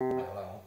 Hello.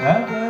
Huh?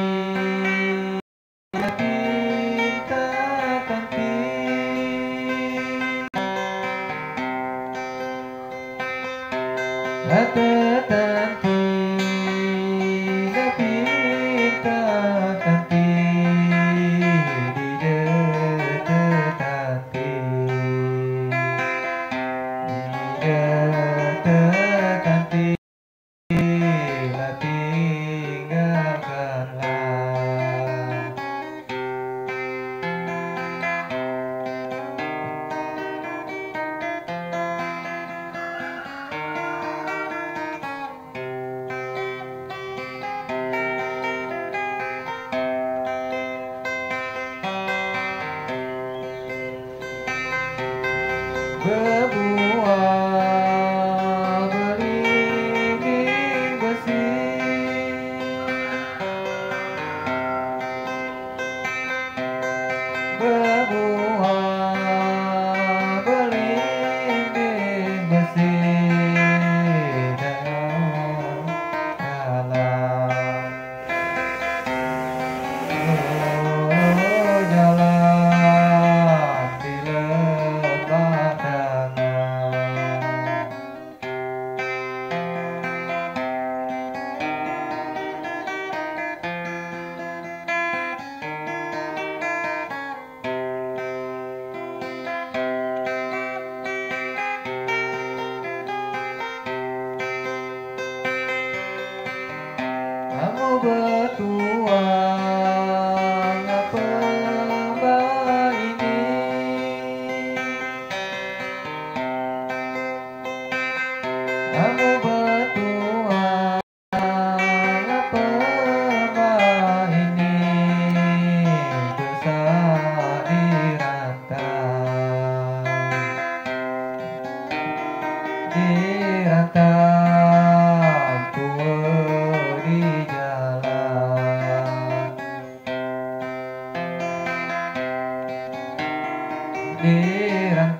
Prabhu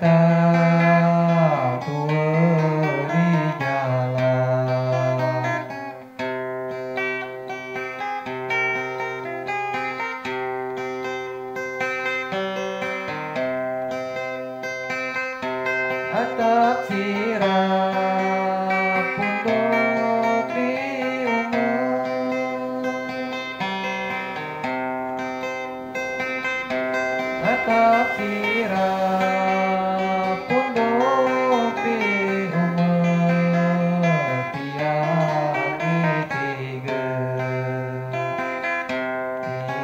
kata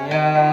ya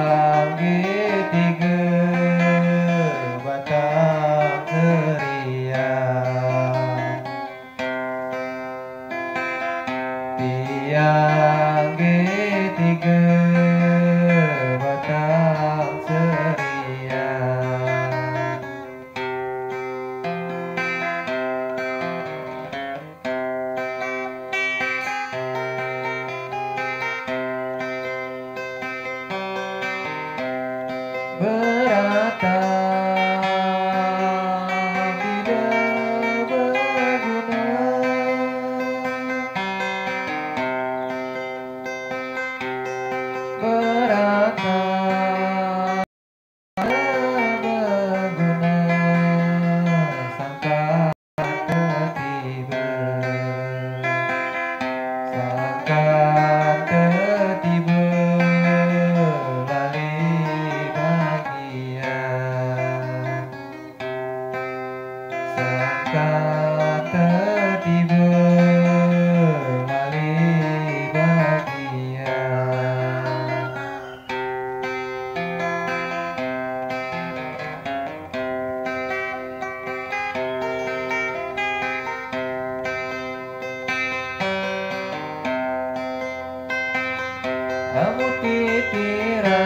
Kamu titiran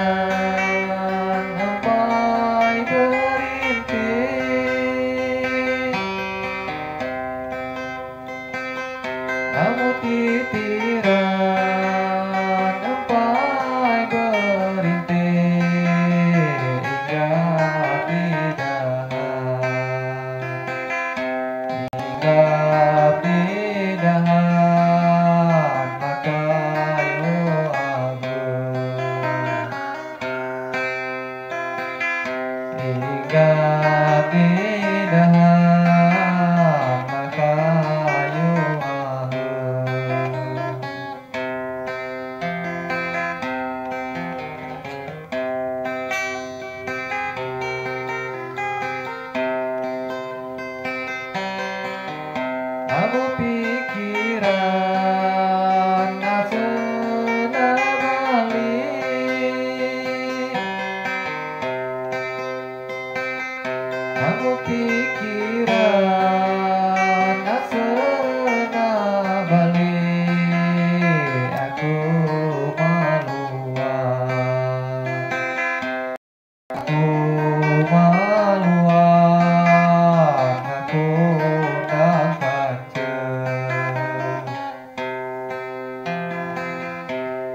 la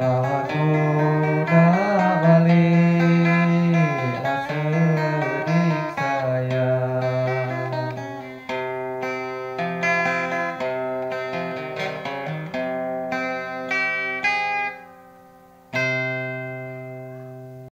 sayang Aku